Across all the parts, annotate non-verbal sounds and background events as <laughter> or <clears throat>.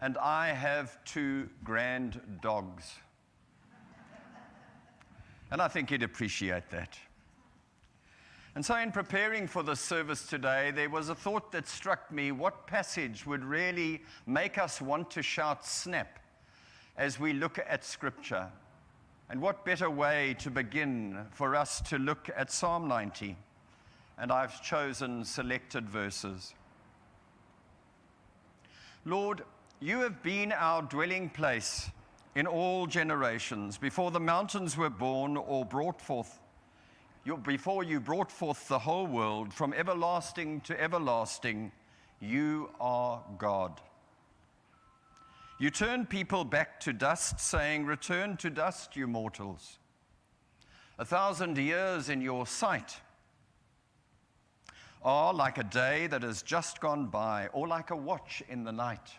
and I have two grand dogs. and I think he'd appreciate that. And so, in preparing for this service today, there was a thought that struck me what passage would really make us want to shout snap as we look at Scripture? And what better way to begin for us to look at Psalm 90? And I've chosen selected verses. Lord, you have been our dwelling place in all generations, before the mountains were born or brought forth before you brought forth the whole world, from everlasting to everlasting, you are God. You turn people back to dust, saying, Return to dust, you mortals. A thousand years in your sight are like a day that has just gone by, or like a watch in the night.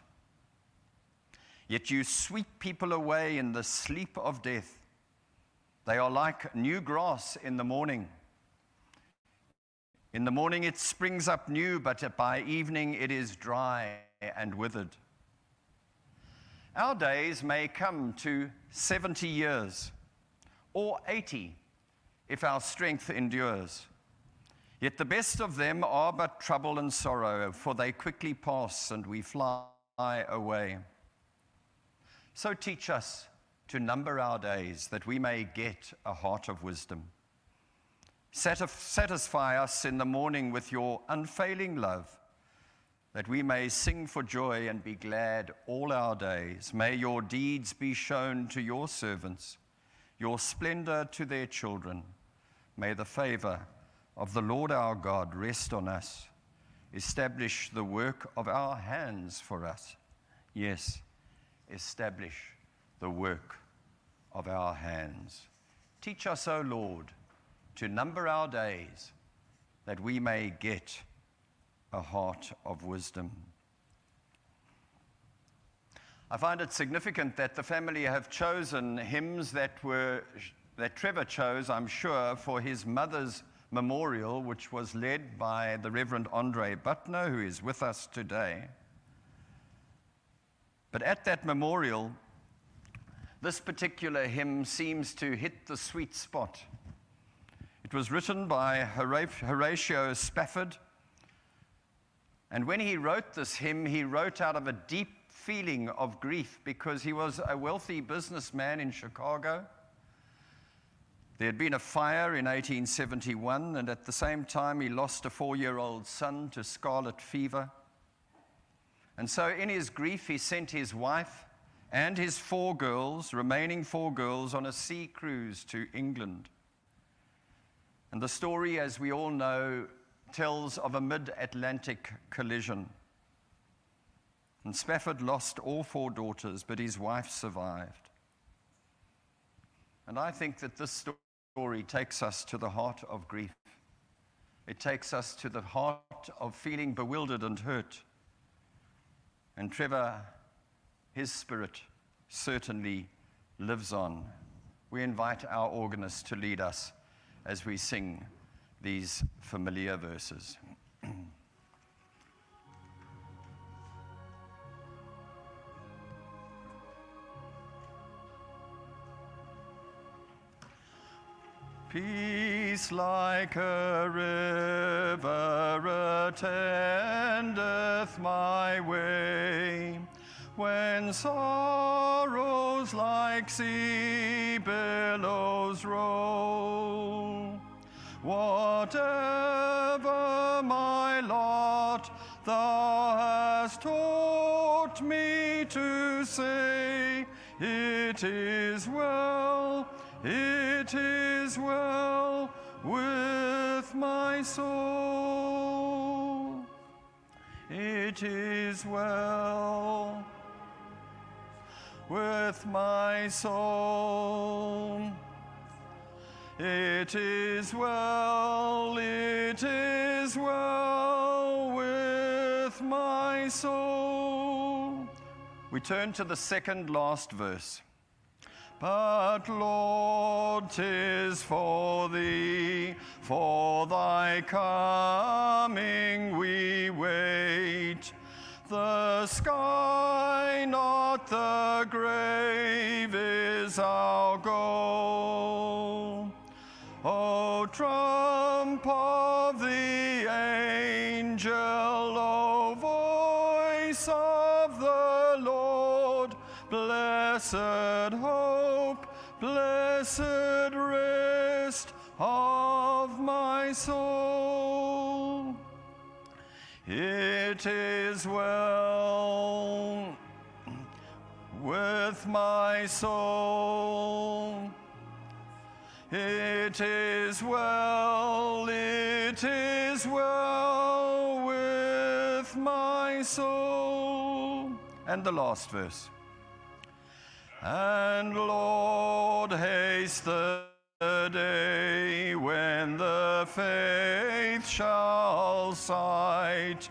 Yet you sweep people away in the sleep of death. They are like new grass in the morning. In the morning it springs up new, but by evening it is dry and withered. Our days may come to 70 years or 80 if our strength endures. Yet the best of them are but trouble and sorrow, for they quickly pass and we fly away. So teach us to number our days that we may get a heart of wisdom. Satisfy us in the morning with your unfailing love, that we may sing for joy and be glad all our days. May your deeds be shown to your servants, your splendor to their children. May the favor of the Lord our God rest on us. Establish the work of our hands for us. Yes, establish the work of our hands. Teach us, O Lord, to number our days that we may get a heart of wisdom. I find it significant that the family have chosen hymns that were that Trevor chose, I'm sure, for his mother's memorial, which was led by the Reverend Andre Butner, who is with us today. But at that memorial, this particular hymn seems to hit the sweet spot. It was written by Horatio Spafford. And when he wrote this hymn, he wrote out of a deep feeling of grief because he was a wealthy businessman in Chicago. There had been a fire in 1871, and at the same time, he lost a four year old son to scarlet fever. And so, in his grief, he sent his wife and his four girls, remaining four girls, on a sea cruise to England. And the story, as we all know, tells of a mid Atlantic collision. And Spafford lost all four daughters, but his wife survived. And I think that this story takes us to the heart of grief. It takes us to the heart of feeling bewildered and hurt. And Trevor his spirit certainly lives on. We invite our organist to lead us as we sing these familiar verses. <clears throat> Peace like a river attendeth my way when sorrows like sea billows roll. Whatever my lot, thou hast taught me to say, It is well, it is well with my soul. It is well with my soul. It is well, it is well with my soul. We turn to the second last verse. But Lord, tis for thee, for thy coming we wait The sky, not the grave, is our goal. O trump of the angel, O voice of the Lord, blessed hope, blessed rest of my soul. It is well with my soul. It is well, it is well with my soul. And the last verse. And Lord, haste the day when the faith shall sight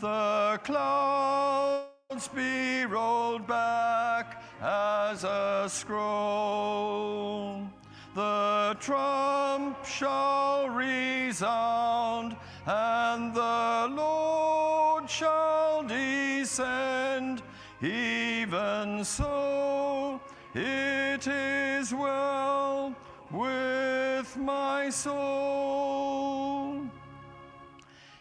the clouds be rolled back as a scroll. The trump shall resound, and the Lord shall descend. Even so, it is well with my soul.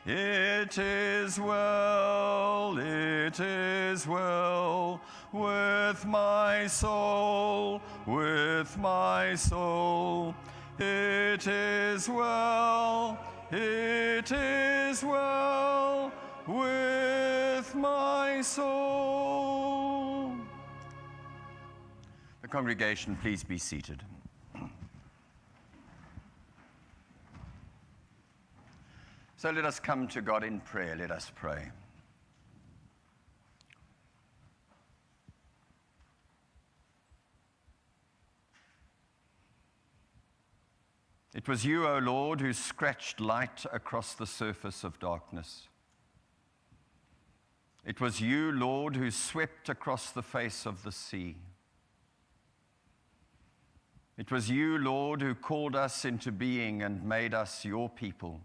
It is well, it is well with my soul, with my soul. It is well, it is well with my soul. The congregation, please be seated. So let us come to God in prayer. Let us pray. It was you, O Lord, who scratched light across the surface of darkness. It was you, Lord, who swept across the face of the sea. It was you, Lord, who called us into being and made us your people.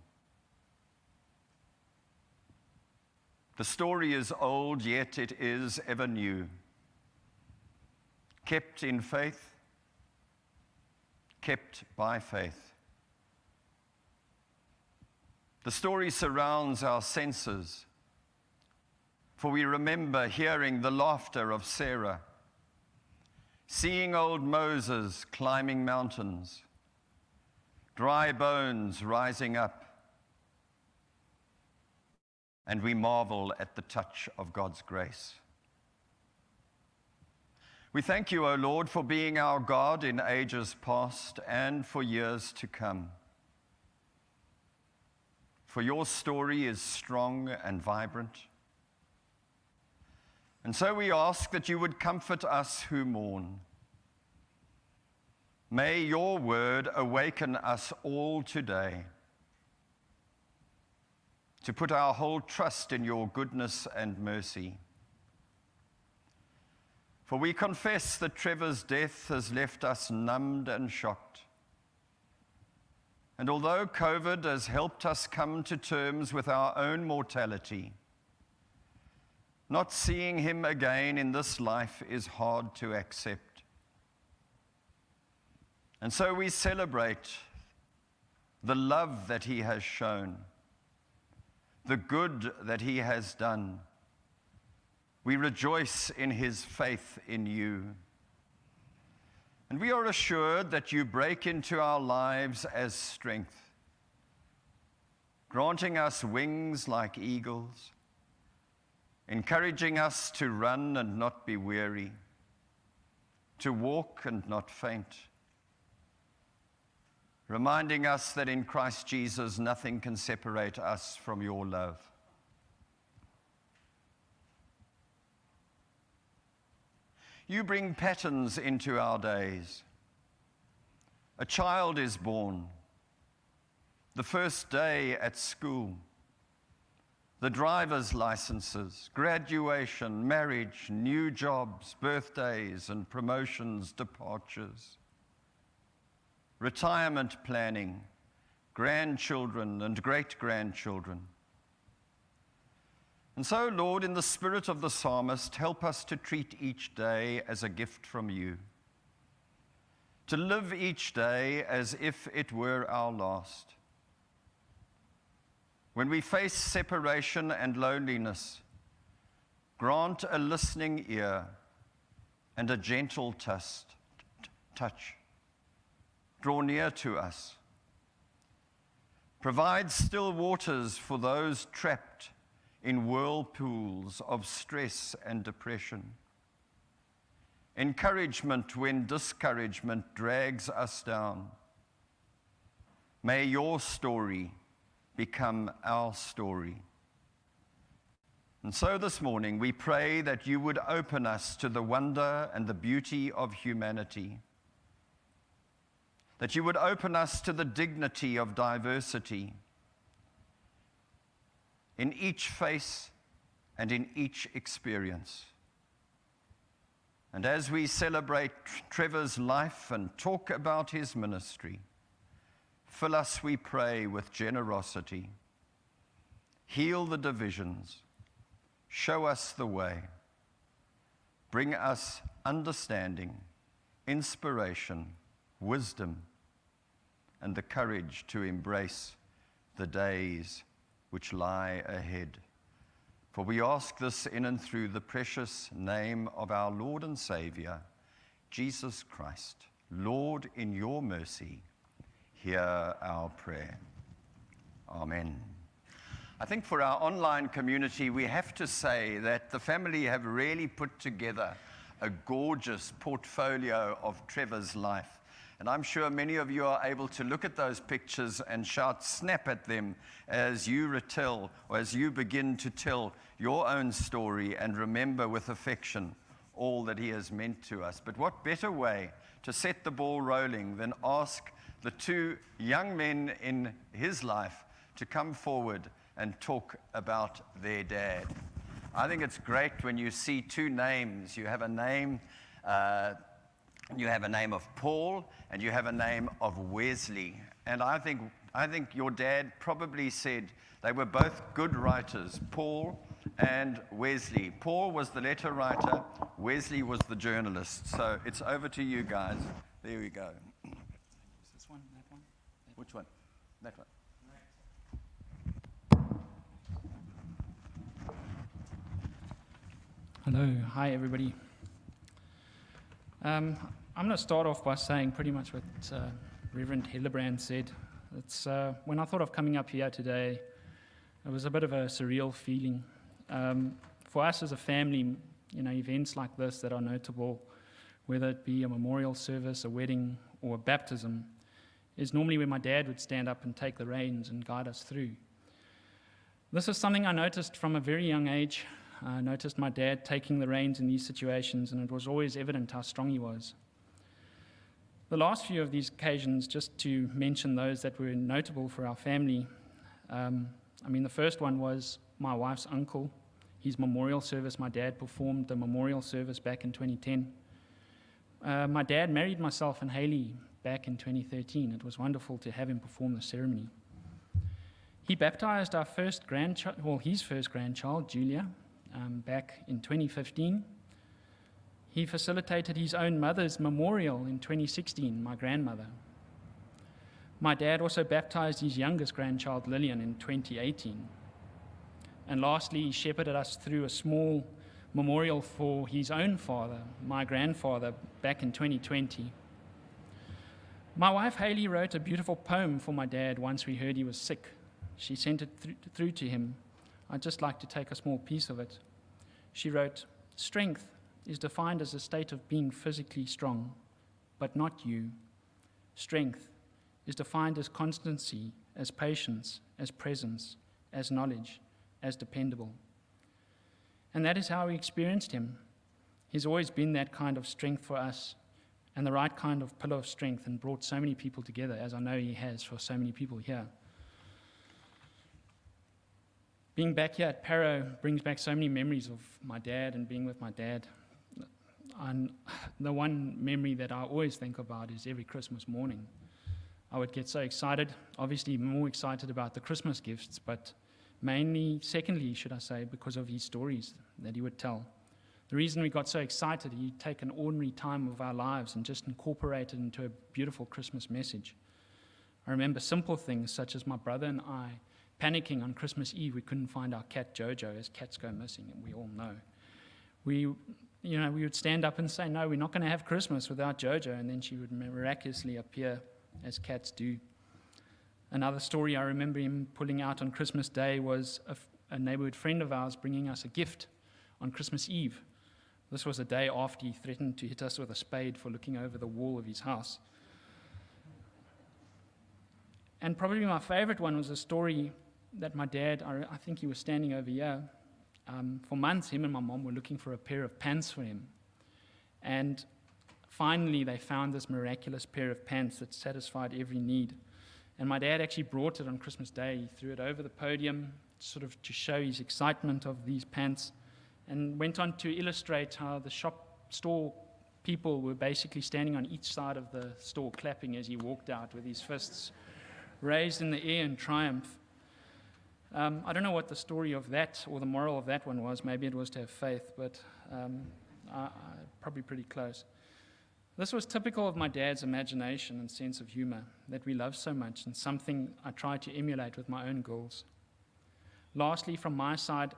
The story is old, yet it is ever new. Kept in faith, kept by faith. The story surrounds our senses, for we remember hearing the laughter of Sarah, seeing old Moses climbing mountains, dry bones rising up, and we marvel at the touch of God's grace. We thank you, O Lord, for being our God in ages past and for years to come for your story is strong and vibrant. And so we ask that you would comfort us who mourn. May your word awaken us all today to put our whole trust in your goodness and mercy. For we confess that Trevor's death has left us numbed and shocked. And although COVID has helped us come to terms with our own mortality, not seeing him again in this life is hard to accept. And so we celebrate the love that he has shown, the good that he has done. We rejoice in his faith in you. And we are assured that you break into our lives as strength, granting us wings like eagles, encouraging us to run and not be weary, to walk and not faint, reminding us that in Christ Jesus nothing can separate us from your love. You bring patterns into our days. A child is born, the first day at school, the driver's licenses, graduation, marriage, new jobs, birthdays and promotions, departures, retirement planning, grandchildren and great grandchildren. And so, Lord, in the spirit of the psalmist, help us to treat each day as a gift from you, to live each day as if it were our last. When we face separation and loneliness, grant a listening ear and a gentle test, touch. Draw near to us. Provide still waters for those trapped in whirlpools of stress and depression. Encouragement when discouragement drags us down. May your story become our story. And so this morning, we pray that you would open us to the wonder and the beauty of humanity, that you would open us to the dignity of diversity in each face and in each experience. And as we celebrate Trevor's life and talk about his ministry, fill us, we pray, with generosity. Heal the divisions. Show us the way. Bring us understanding, inspiration, wisdom, and the courage to embrace the days which lie ahead. For we ask this in and through the precious name of our Lord and Savior, Jesus Christ. Lord, in your mercy, hear our prayer. Amen. I think for our online community, we have to say that the family have really put together a gorgeous portfolio of Trevor's life. And I'm sure many of you are able to look at those pictures and shout snap at them as you retell or as you begin to tell your own story and remember with affection all that he has meant to us. But what better way to set the ball rolling than ask the two young men in his life to come forward and talk about their dad? I think it's great when you see two names. You have a name. Uh, you have a name of Paul and you have a name of Wesley. And I think, I think your dad probably said they were both good writers, Paul and Wesley. Paul was the letter writer, Wesley was the journalist. So it's over to you guys. There we go. This one, that one? Which one? That one. Hello, hi everybody. Um, I'm going to start off by saying pretty much what uh, Reverend Hildebrand said. It's, uh, when I thought of coming up here today, it was a bit of a surreal feeling. Um, for us as a family, you know, events like this that are notable, whether it be a memorial service, a wedding, or a baptism, is normally where my dad would stand up and take the reins and guide us through. This is something I noticed from a very young age. I noticed my dad taking the reins in these situations, and it was always evident how strong he was. The last few of these occasions, just to mention those that were notable for our family, um, I mean, the first one was my wife's uncle, his memorial service. My dad performed the memorial service back in 2010. Uh, my dad married myself and Haley back in 2013. It was wonderful to have him perform the ceremony. He baptized our first grandchild, well, his first grandchild, Julia, um, back in 2015. He facilitated his own mother's memorial in 2016, my grandmother. My dad also baptized his youngest grandchild, Lillian, in 2018. And lastly, he shepherded us through a small memorial for his own father, my grandfather, back in 2020. My wife Haley wrote a beautiful poem for my dad once we heard he was sick. She sent it through to him. I'd just like to take a small piece of it. She wrote, Strength is defined as a state of being physically strong, but not you. Strength is defined as constancy, as patience, as presence, as knowledge, as dependable. And that is how we experienced him. He's always been that kind of strength for us and the right kind of pillar of strength and brought so many people together, as I know he has for so many people here. Being back here at Parow brings back so many memories of my dad and being with my dad. And the one memory that I always think about is every Christmas morning. I would get so excited, obviously more excited about the Christmas gifts, but Mainly, secondly, should I say, because of his stories that he would tell. The reason we got so excited, he'd take an ordinary time of our lives and just incorporate it into a beautiful Christmas message. I remember simple things such as my brother and I panicking on Christmas Eve. We couldn't find our cat Jojo, as cats go missing, and we all know. We, you know, we would stand up and say, "No, we're not going to have Christmas without Jojo," and then she would miraculously appear, as cats do. Another story I remember him pulling out on Christmas Day was a, a neighborhood friend of ours bringing us a gift on Christmas Eve. This was a day after he threatened to hit us with a spade for looking over the wall of his house. And probably my favorite one was a story that my dad, I, think he was standing over here. Um, for months, him and my mom were looking for a pair of pants for him. And finally, they found this miraculous pair of pants that satisfied every need. And my dad actually brought it on Christmas Day. He threw it over the podium, sort of to show his excitement of these pants, and went on to illustrate how the shop store people were basically standing on each side of the store clapping as he walked out with his fists raised in the air in triumph. Um, I don't know what the story of that or the moral of that one was. Maybe it was to have faith, but um, I, I, probably pretty close. This was typical of my dad's imagination and sense of humor that we love so much, and something I try to emulate with my own girls. Lastly, from my side,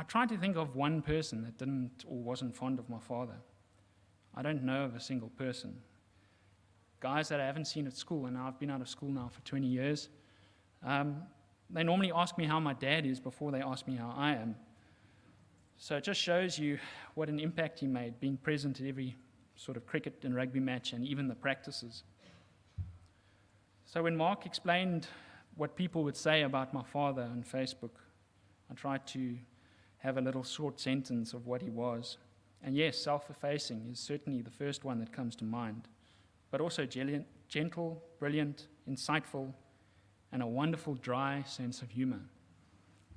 I tried to think of one person that didn't or wasn't fond of my father. I don't know of a single person guys that I haven't seen at school, and I've been out of school now for 20 years, um, they normally ask me how my dad is before they ask me how I am. So it just shows you what an impact he made, being present at every sort of cricket and rugby match and even the practices. So when Mark explained what people would say about my father on Facebook, I tried to have a little short sentence of what he was. And yes, self effacing is certainly the first one that comes to mind but also gentle, brilliant, insightful, and a wonderful dry sense of humor.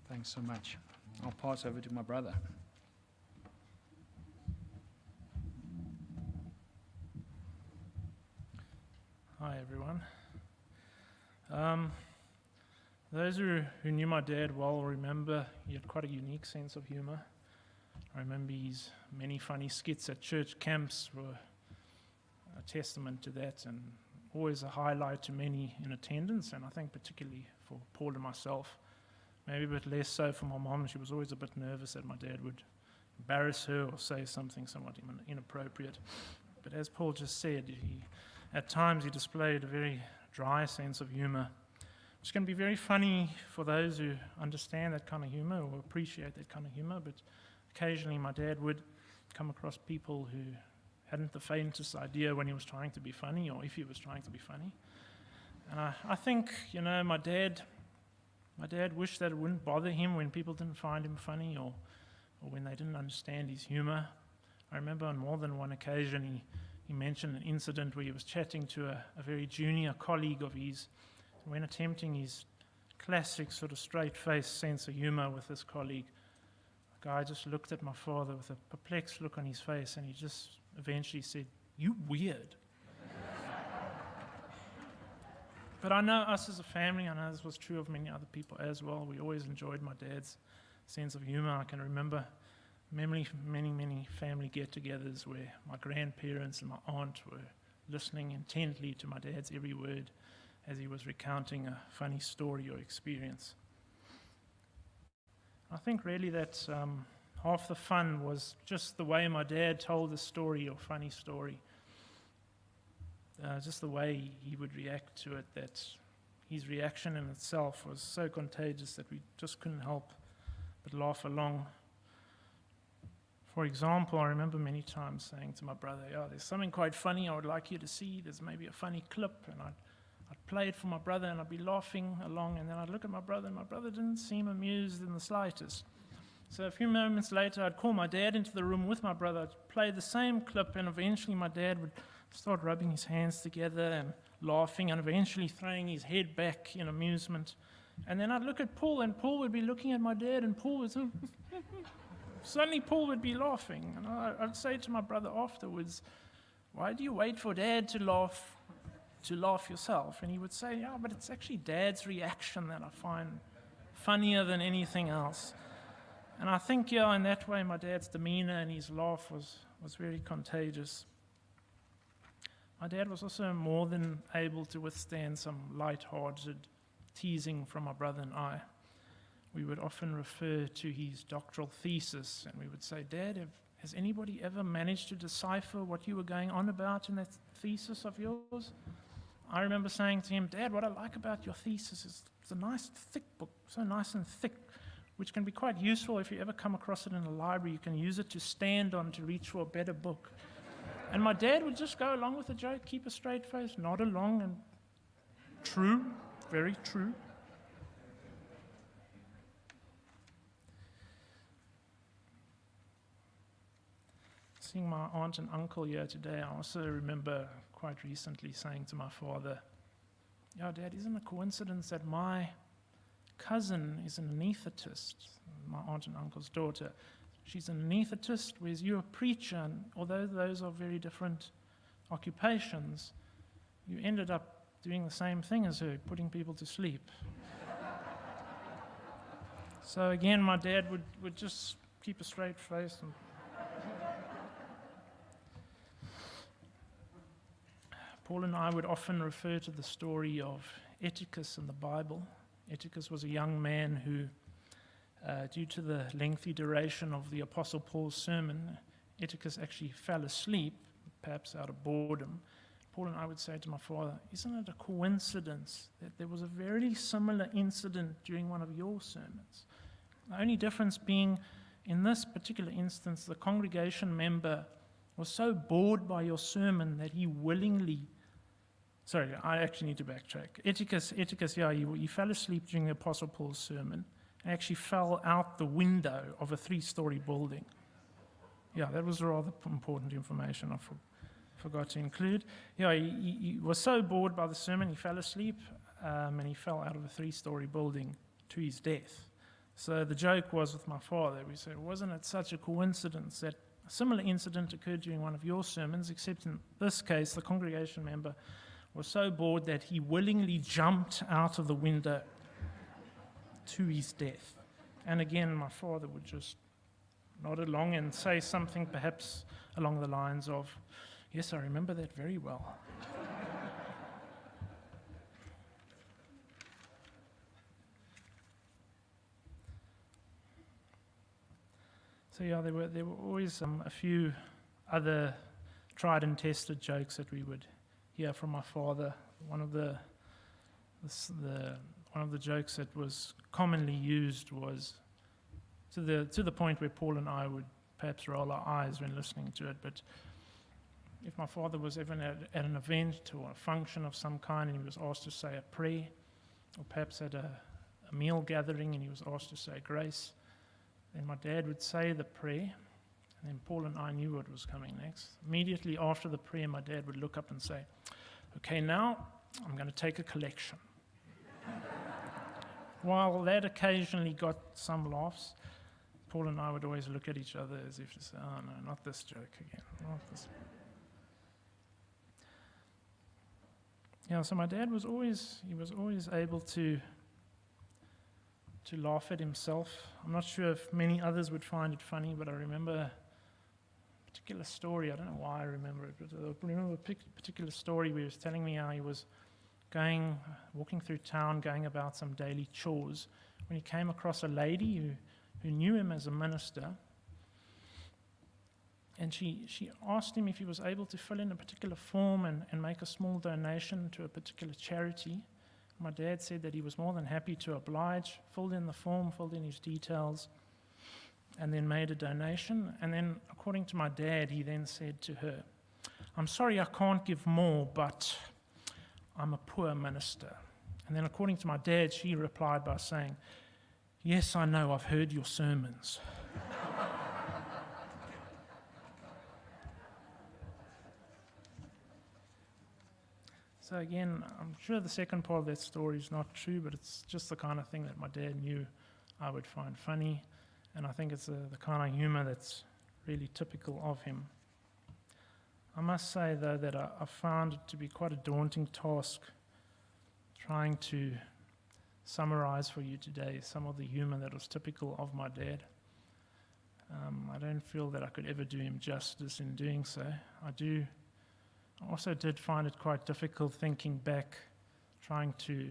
Thanks so much. I'll pass over to my brother. Hi, everyone. Um, those who, who knew my dad well remember he had quite a unique sense of humor. I remember his many funny skits at church camps were a testament to that and always a highlight to many in attendance, and I think particularly for Paul and myself. Maybe a bit less so for my mom. She was always a bit nervous that my dad would embarrass her or say something somewhat inappropriate. But as Paul just said, he, at times he displayed a very dry sense of humor. It's going to be very funny for those who understand that kind of humor or appreciate that kind of humor, but occasionally my dad would come across people who hadn't the faintest idea when he was trying to be funny or if he was trying to be funny. And I, I think, you know, my dad, my dad wished that it wouldn't bother him when people didn't find him funny or, or when they didn't understand his humor. I remember on more than one occasion he, he mentioned an incident where he was chatting to a, a very junior colleague of his. When attempting his classic sort of straight faced sense of humor with his colleague, the guy just looked at my father with a perplexed look on his face and he just eventually said, You weird. <laughs> but I know us as a family, I know this was true of many other people as well. We always enjoyed my dad's sense of humor. I can remember many, many, many family get togethers where my grandparents and my aunt were listening intently to my dad's every word as he was recounting a funny story or experience. I think really that um, half the fun was just the way my dad told the story or funny story. Uh, just the way he would react to it, that his reaction in itself was so contagious that we just couldn't help but laugh along. For example, I remember many times saying to my brother, "Yeah, there's something quite funny I would like you to see. There's maybe a funny clip," and I'd, I'd play it for my brother, and I'd be laughing along, and then I'd look at my brother, and my brother didn't seem amused in the slightest. So a few moments later, I'd call my dad into the room with my brother, I'd play the same clip, and eventually my dad would start rubbing his hands together and laughing, and eventually throwing his head back in amusement. And then I'd look at Paul, and Paul would be looking at my dad, and Paul was. <laughs> Suddenly, Paul would be laughing. And I'd say to my brother afterwards, Why do you wait for dad to laugh, to laugh yourself? And he would say, Yeah, but it's actually dad's reaction that I find funnier than anything else. And I think, yeah, in that way, my dad's demeanor and his laugh was, was very contagious. My dad was also more than able to withstand some light-hearted teasing from my brother and I. We would often refer to his doctoral thesis, and we would say, Dad, have, has anybody ever managed to decipher what you were going on about in that thesis of yours? I remember saying to him, Dad, what I like about your thesis is it's a nice, thick book, so nice and thick, which can be quite useful if you ever come across it in a library. You can use it to stand on to reach for a better book. And my dad would just go along with the joke, keep a straight face, nod along, and true, very true. Seeing my aunt and uncle here today, I also remember quite recently saying to my father, Yeah, Dad, isn't it a coincidence that my cousin is an anesthetist, my aunt and uncle's daughter? She's an anesthetist, whereas you're a preacher, and although those are very different occupations, you ended up doing the same thing as her, putting people to sleep. <laughs> so again, my dad would, would just keep a straight face and Paul and I would often refer to the story of Eutychus in the Bible. Eutychus was a young man who uh, due to the lengthy duration of the Apostle Paul's sermon, Eutychus actually fell asleep, perhaps out of boredom. Paul and I would say to my father, Isn't it a coincidence that there was a very similar incident during one of your sermons? The only difference being, in this particular instance, the congregation member was so bored by your sermon that he willingly. Sorry, I actually need to backtrack. Eutychus yeah, he, he fell asleep during the Apostle Paul's sermon and actually fell out the window of a three story building. Yeah, that was rather important information I for, forgot to include. Yeah, he, he, was so bored by the sermon, he fell asleep um, and he fell out of a three story building to his death. So the joke was with my father. We said, wasn't it such a coincidence that a similar incident occurred during one of your sermons, except in this case, the congregation member was so bored that he willingly jumped out of the window to his death. And again, my father would just nod along and say something perhaps along the lines of, Yes, I remember that very well. so, yeah, there were, there were always um, a few other tried and tested jokes that we would hear from my father. One of the, the, the one of the jokes that was commonly used was to the, to the point where Paul and I would perhaps roll our eyes when listening to it. But if my father was ever at, at an event or a function of some kind and he was asked to say a prayer, or perhaps at a, a meal gathering and he was asked to say grace, then my dad would say the prayer, and then Paul and I knew what was coming next. Immediately after the prayer, my dad would look up and say, Okay, now I'm going to take a collection. <laughs> While that occasionally got some laughs, Paul and I would always look at each other as if to say, oh no, not this joke again, not this. Yeah, so my dad was always, he was always able to, to laugh at himself. I'm not sure if many others would find it funny, but I remember particular story. I don't know why I remember it, but I remember a particular story where he was telling me how he was going, walking through town, going about some daily chores, when he came across a lady who, who knew him as a minister. And she, she asked him if he was able to fill in a particular form and, and make a small donation to a particular charity. My dad said that he was more than happy to oblige, filled in the form, filled in his details, and then made a donation. And then, according to my dad, he then said to her, I'm sorry I can't give more, but I'm a poor minister. And then, according to my dad, she replied by saying, Yes, I know, I've heard your sermons. <laughs> so, again, I'm sure the second part of that story is not true, but it's just the kind of thing that my dad knew I would find funny. And I think it's a, the kind of humor that's really typical of him. I must say, though, that I, I found it to be quite a daunting task trying to summarize for you today some of the humor that was typical of my dad. Um, I don't feel that I could ever do him justice in doing so. I do. I also did find it quite difficult thinking back, trying to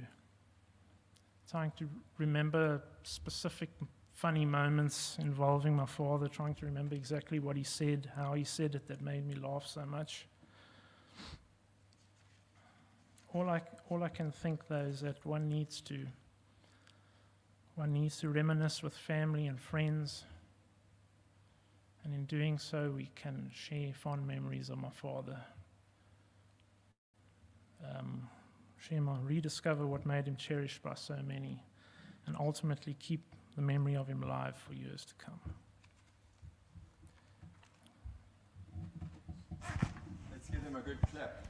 trying to remember specific funny moments involving my father, trying to remember exactly what he said, how he said it, that made me laugh so much. All I, all I can think though is that one needs to one needs to reminisce with family and friends, and in doing so, we can share fond memories of my father. Um, share my rediscover what made him cherished by so many, and ultimately keep the memory of him alive for years to come. Let's give him a good clap.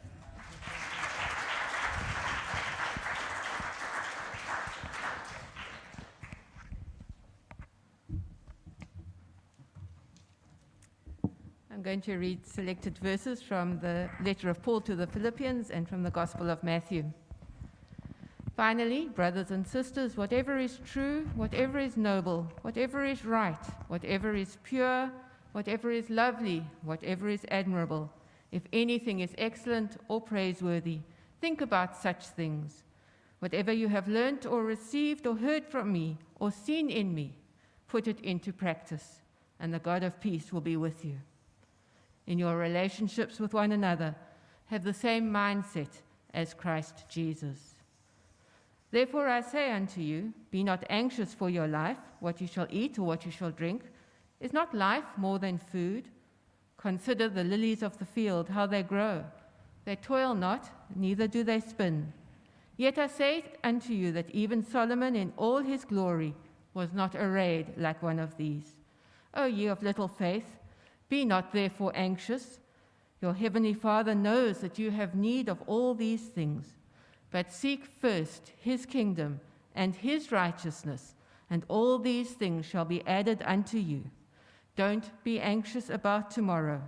I'm going to read selected verses from the letter of Paul to the Philippians and from the Gospel of Matthew. Finally, brothers and sisters, whatever is true, whatever is noble, whatever is right, whatever is pure, whatever is lovely, whatever is admirable, if anything is excellent or praiseworthy, think about such things. Whatever you have learnt or received or heard from me or seen in me, put it into practice, and the God of peace will be with you. In your relationships with one another, have the same mindset as Christ Jesus. Therefore I say unto you, be not anxious for your life, what you shall eat or what you shall drink. Is not life more than food? Consider the lilies of the field, how they grow. They toil not, neither do they spin. Yet I say unto you that even Solomon in all his glory was not arrayed like one of these. O ye of little faith, be not therefore anxious. Your heavenly Father knows that you have need of all these things. But seek first his kingdom and his righteousness, and all these things shall be added unto you. Don't be anxious about tomorrow.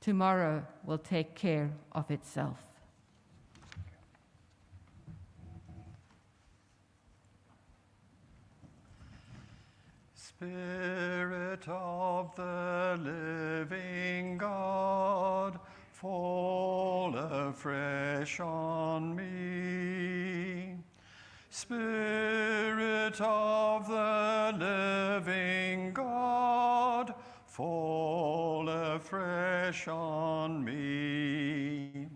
Tomorrow will take care of itself. Spirit of the living God, fall afresh on me. Spirit of the living God, fall afresh on me.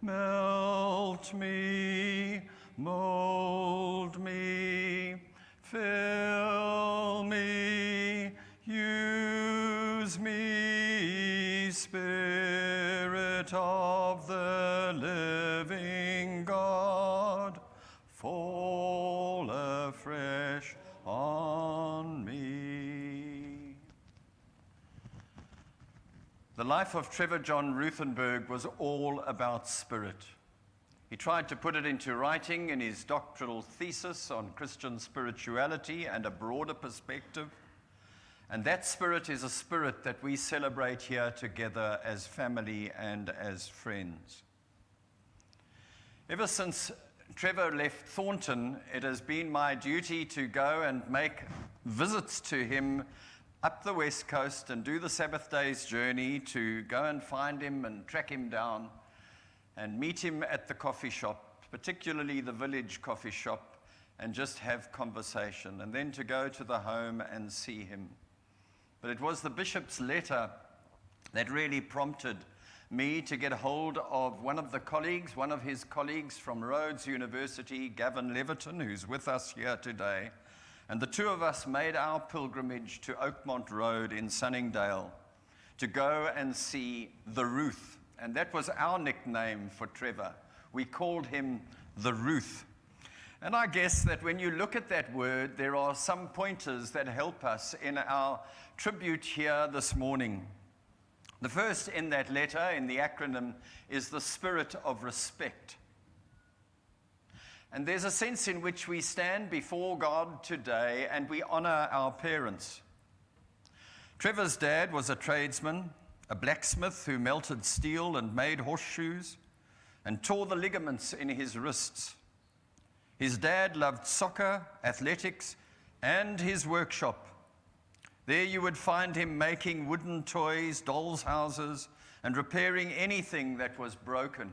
Melt me, mold me, fill life of Trevor John Ruthenberg was all about spirit. He tried to put it into writing in his doctoral thesis on Christian spirituality and a broader perspective. And that spirit is a spirit that we celebrate here together as family and as friends. Ever since Trevor left Thornton, it has been my duty to go and make visits to him up the west coast and do the Sabbath day's journey to go and find him and track him down and meet him at the coffee shop, particularly the village coffee shop, and just have conversation, and then to go to the home and see him. But it was the bishop's letter that really prompted me to get hold of one of the colleagues, one of his colleagues from Rhodes University, Gavin Leverton, who's with us here today. And the two of us made our pilgrimage to Oakmont Road in Sunningdale to go and see the Ruth. And that was our nickname for Trevor. We called him the Ruth. And I guess that when you look at that word, there are some pointers that help us in our tribute here this morning. The first in that letter, in the acronym, is the spirit of respect. And there's a sense in which we stand before God today and we honor our parents. Trevor's dad was a tradesman, a blacksmith who melted steel and made horseshoes and tore the ligaments in his wrists. His dad loved soccer, athletics, and his workshop. There you would find him making wooden toys, dolls' houses, and repairing anything that was broken.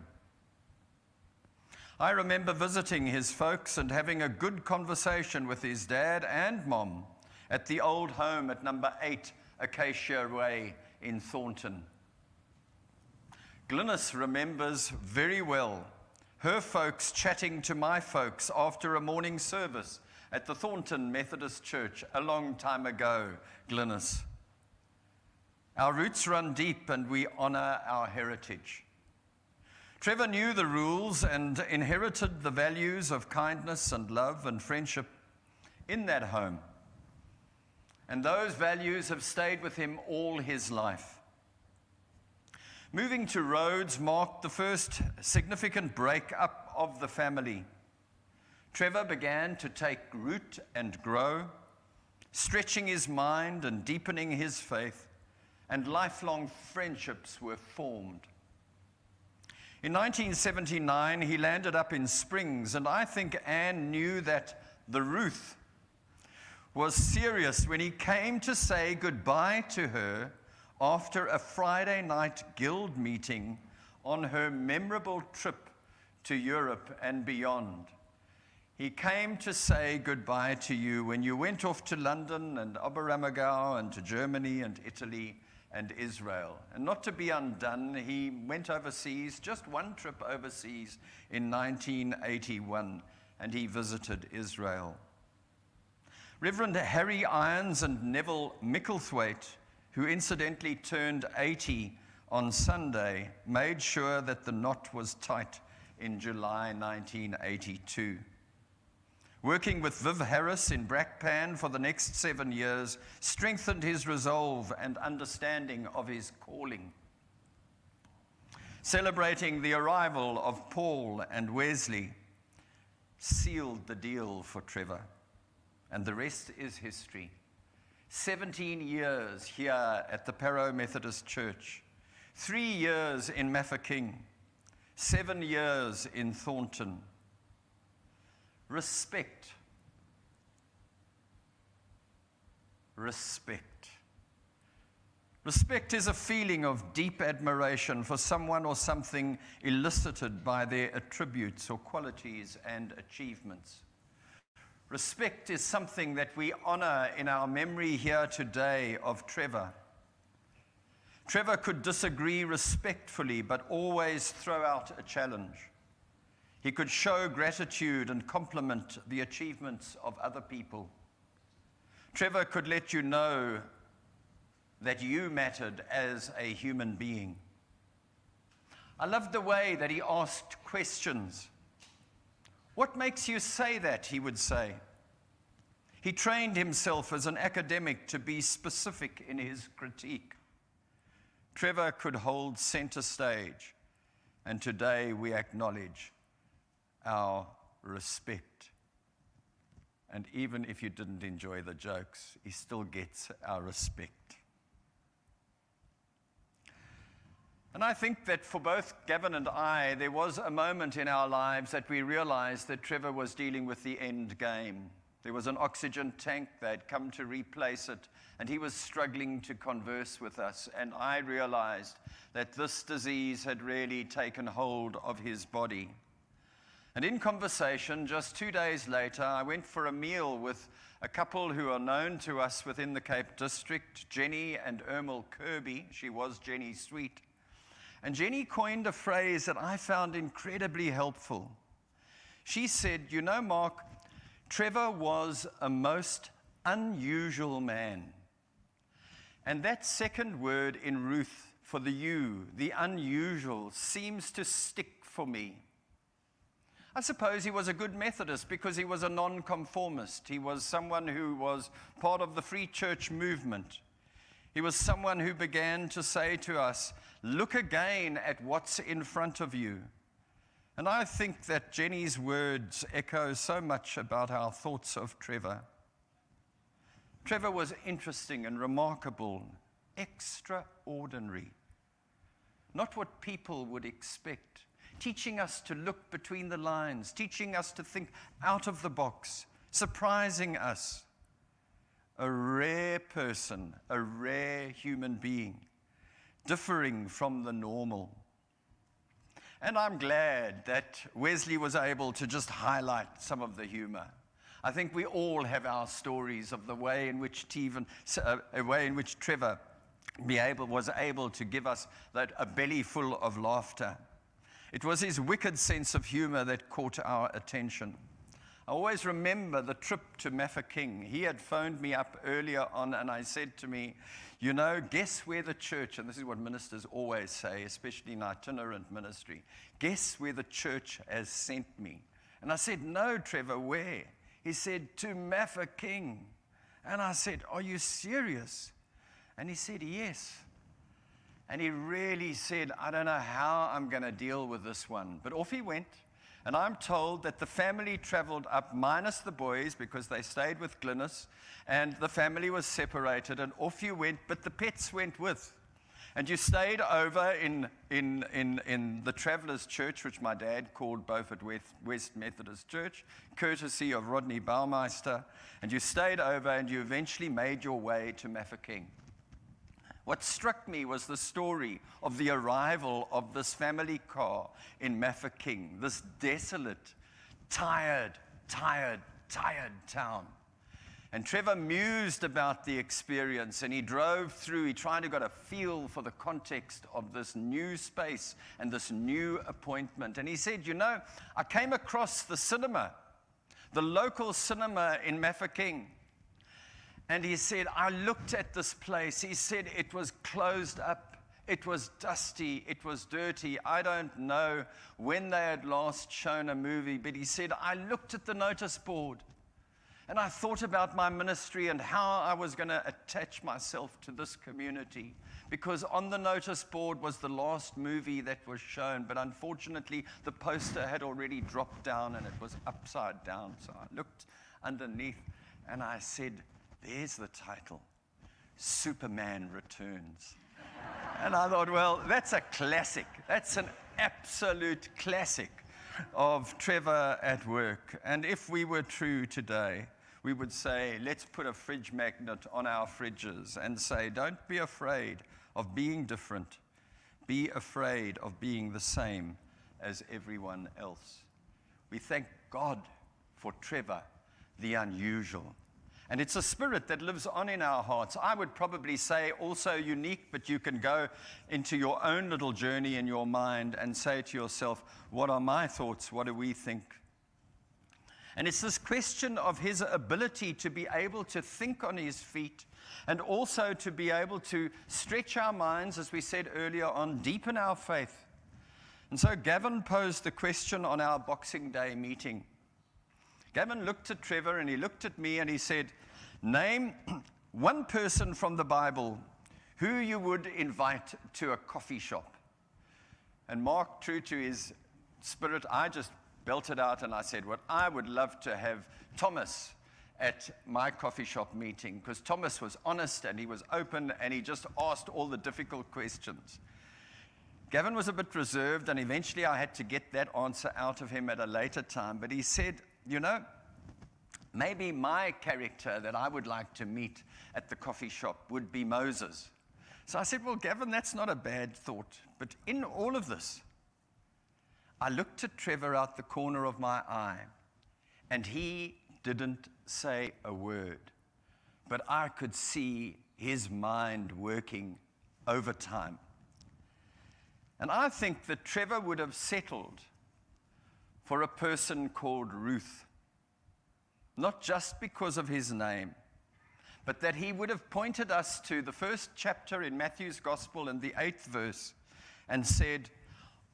I remember visiting his folks and having a good conversation with his dad and mom at the old home at number 8 Acacia Way in Thornton. Glynis remembers very well her folks chatting to my folks after a morning service at the Thornton Methodist Church a long time ago, Glynis. Our roots run deep and we honor our heritage. Trevor knew the rules and inherited the values of kindness and love and friendship in that home. And those values have stayed with him all his life. Moving to Rhodes marked the first significant break up of the family. Trevor began to take root and grow, stretching his mind and deepening his faith, and lifelong friendships were formed. In 1979, he landed up in Springs, and I think Anne knew that the Ruth was serious when he came to say goodbye to her after a Friday night guild meeting on her memorable trip to Europe and beyond. He came to say goodbye to you when you went off to London and Oberammergau and to Germany and Italy and Israel. And not to be undone, he went overseas, just one trip overseas in 1981, and he visited Israel. Reverend Harry Irons and Neville Micklethwaite, who incidentally turned 80 on Sunday, made sure that the knot was tight in July 1982. Working with Viv Harris in Brakpan for the next seven years strengthened his resolve and understanding of his calling. Celebrating the arrival of Paul and Wesley sealed the deal for Trevor, and the rest is history. 17 years here at the Parow Methodist Church, three years in Mafeking, seven years in Thornton Respect. Respect. Respect is a feeling of deep admiration for someone or something elicited by their attributes or qualities and achievements. Respect is something that we honor in our memory here today of Trevor. Trevor could disagree respectfully, but always throw out a challenge. He could show gratitude and compliment the achievements of other people. Trevor could let you know that you mattered as a human being. I loved the way that he asked questions. What makes you say that? He would say. He trained himself as an academic to be specific in his critique. Trevor could hold center stage, and today we acknowledge our respect. And even if you didn't enjoy the jokes, he still gets our respect. And I think that for both Gavin and I, there was a moment in our lives that we realized that Trevor was dealing with the end game. There was an oxygen tank, that had come to replace it, and he was struggling to converse with us. And I realized that this disease had really taken hold of his body. And in conversation, just two days later, I went for a meal with a couple who are known to us within the Cape District, Jenny and Ermel Kirby. She was Jenny Sweet. And Jenny coined a phrase that I found incredibly helpful. She said, You know, Mark, Trevor was a most unusual man. And that second word in Ruth for the you, the unusual, seems to stick for me. I suppose he was a good Methodist because he was a nonconformist. He was someone who was part of the Free Church movement. He was someone who began to say to us, Look again at what's in front of you. And I think that Jenny's words echo so much about our thoughts of Trevor. Trevor was interesting and remarkable, extraordinary. Not what people would expect. Teaching us to look between the lines, teaching us to think out of the box, surprising us. A rare person, a rare human being, differing from the normal. And I'm glad that Wesley was able to just highlight some of the humor. I think we all have our stories of the way in which, Teven, uh, a way in which Trevor be able, was able to give us that, a belly full of laughter. It was his wicked sense of humor that caught our attention. I always remember the trip to Mafeking. He had phoned me up earlier on and I said to me, You know, guess where the church, and this is what ministers always say, especially in itinerant ministry, guess where the church has sent me. And I said, No, Trevor, where? He said, To Mafeking. And I said, Are you serious? And he said, Yes. And he really said, I don't know how I'm going to deal with this one. But off he went. And I'm told that the family traveled up, minus the boys, because they stayed with Glynis, and the family was separated, and off you went, but the pets went with. And you stayed over in, in, in, in the Travelers Church, which my dad called Beaufort West, West Methodist Church, courtesy of Rodney Baumeister. And you stayed over, and you eventually made your way to Mafeking. What struck me was the story of the arrival of this family car in Mafeking, this desolate, tired, tired, tired town. And Trevor mused about the experience and he drove through. He tried to get a feel for the context of this new space and this new appointment. And he said, You know, I came across the cinema, the local cinema in Mafeking. And he said, I looked at this place. He said it was closed up. It was dusty. It was dirty. I don't know when they had last shown a movie, but he said, I looked at the notice board and I thought about my ministry and how I was going to attach myself to this community. Because on the notice board was the last movie that was shown, but unfortunately, the poster had already dropped down and it was upside down. So I looked underneath and I said, there's the title Superman Returns. and I thought, well, that's a classic. That's an absolute classic of Trevor at work. And if we were true today, we would say, let's put a fridge magnet on our fridges and say, don't be afraid of being different. Be afraid of being the same as everyone else. We thank God for Trevor, the unusual. And it's a spirit that lives on in our hearts. I would probably say also unique, but you can go into your own little journey in your mind and say to yourself, What are my thoughts? What do we think? And it's this question of his ability to be able to think on his feet and also to be able to stretch our minds, as we said earlier on, deepen our faith. And so Gavin posed the question on our Boxing Day meeting. Gavin looked at Trevor and he looked at me and he said, Name <clears throat> one person from the Bible who you would invite to a coffee shop. And Mark, true to his spirit, I just belted out and I said, Well, I would love to have Thomas at my coffee shop meeting because Thomas was honest and he was open and he just asked all the difficult questions. Gavin was a bit reserved, and eventually I had to get that answer out of him at a later time. But he said, you know, maybe my character that I would like to meet at the coffee shop would be Moses. So I said, Well, Gavin, that's not a bad thought. But in all of this, I looked at Trevor out the corner of my eye, and he didn't say a word. But I could see his mind working overtime. And I think that Trevor would have settled for a person called Ruth. Not just because of his name, but that he would have pointed us to the first chapter in Matthew's Gospel and the eighth verse and said,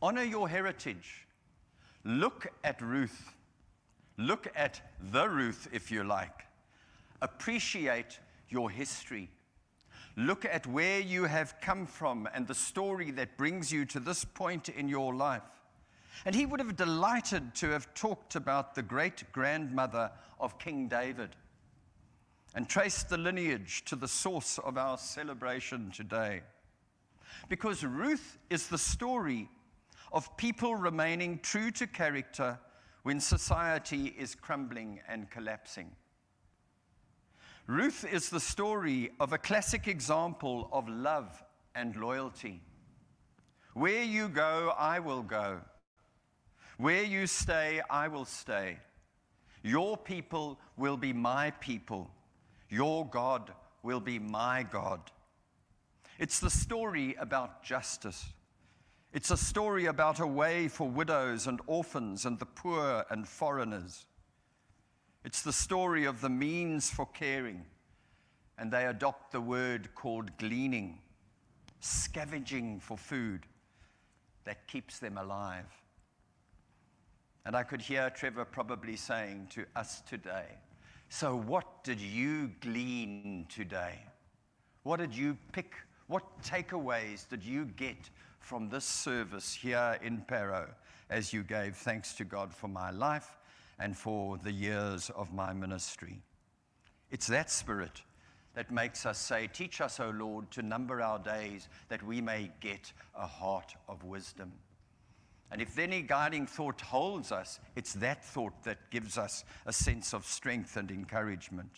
Honor your heritage. Look at Ruth. Look at the Ruth, if you like. Appreciate your history. Look at where you have come from and the story that brings you to this point in your life. And he would have delighted to have talked about the great grandmother of King David and traced the lineage to the source of our celebration today. Because Ruth is the story of people remaining true to character when society is crumbling and collapsing. Ruth is the story of a classic example of love and loyalty. Where you go, I will go. Where you stay, I will stay. Your people will be my people. Your God will be my God. It's the story about justice. It's a story about a way for widows and orphans and the poor and foreigners. It's the story of the means for caring, and they adopt the word called gleaning, scavenging for food that keeps them alive. And I could hear Trevor probably saying to us today, So, what did you glean today? What did you pick? What takeaways did you get from this service here in Parow as you gave thanks to God for my life and for the years of my ministry? It's that spirit that makes us say, Teach us, O Lord, to number our days that we may get a heart of wisdom. And if any guiding thought holds us, it's that thought that gives us a sense of strength and encouragement.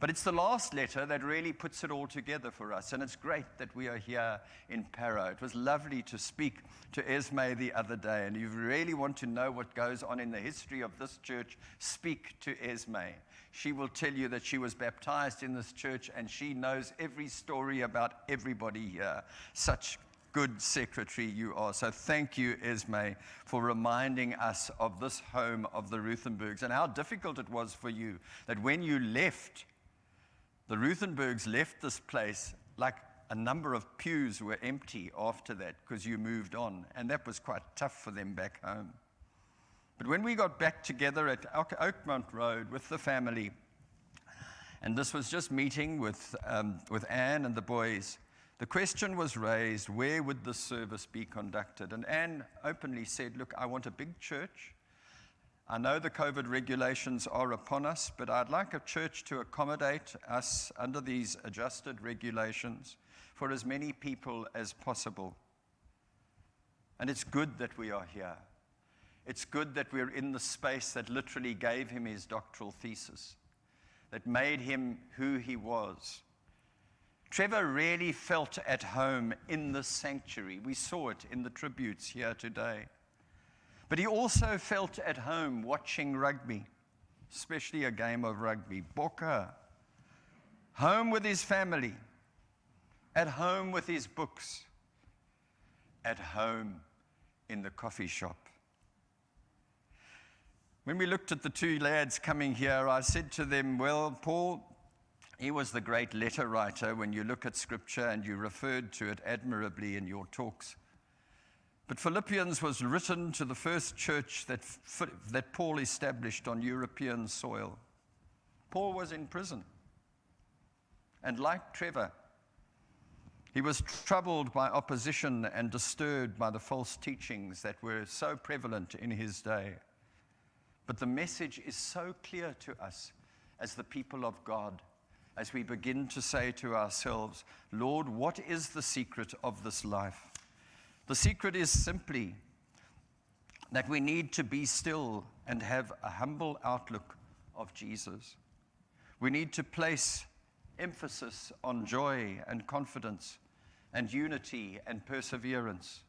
But it's the last letter that really puts it all together for us. And it's great that we are here in Parow. It was lovely to speak to Esme the other day. And if you really want to know what goes on in the history of this church, speak to Esme. She will tell you that she was baptized in this church and she knows every story about everybody here. Such good secretary you are. So thank you, Esme, for reminding us of this home of the Ruthenbergs and how difficult it was for you that when you left, the Ruthenbergs left this place like a number of pews were empty after that because you moved on. And that was quite tough for them back home. But when we got back together at Oakmont Road with the family, and this was just meeting with, um, with Anne and the boys, the question was raised where would the service be conducted? And Anne openly said, Look, I want a big church. I know the COVID regulations are upon us, but I'd like a church to accommodate us under these adjusted regulations for as many people as possible. And it's good that we are here. It's good that we're in the space that literally gave him his doctoral thesis, that made him who he was. Trevor really felt at home in the sanctuary. We saw it in the tributes here today. But he also felt at home watching rugby, especially a game of rugby. Boca, home with his family, at home with his books, at home in the coffee shop. When we looked at the two lads coming here, I said to them, Well, Paul, he was the great letter writer when you look at scripture and you referred to it admirably in your talks. But Philippians was written to the first church that, that Paul established on European soil. Paul was in prison. And like Trevor, he was troubled by opposition and disturbed by the false teachings that were so prevalent in his day. But the message is so clear to us as the people of God as we begin to say to ourselves, Lord, what is the secret of this life? The secret is simply that we need to be still and have a humble outlook of Jesus. We need to place emphasis on joy and confidence and unity and perseverance.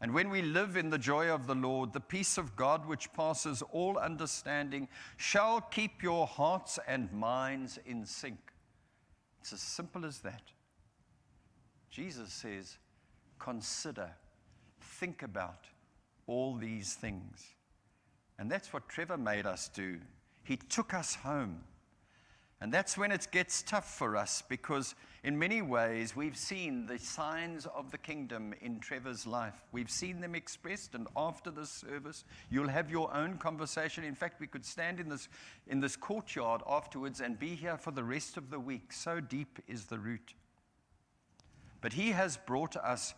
And when we live in the joy of the Lord, the peace of God, which passes all understanding, shall keep your hearts and minds in sync. It's as simple as that. Jesus says, consider, think about all these things. And that's what Trevor made us do. He took us home. And that's when it gets tough for us because, in many ways, we've seen the signs of the kingdom in Trevor's life. We've seen them expressed, and after this service, you'll have your own conversation. In fact, we could stand in this, in this courtyard afterwards and be here for the rest of the week. So deep is the root. But he has brought us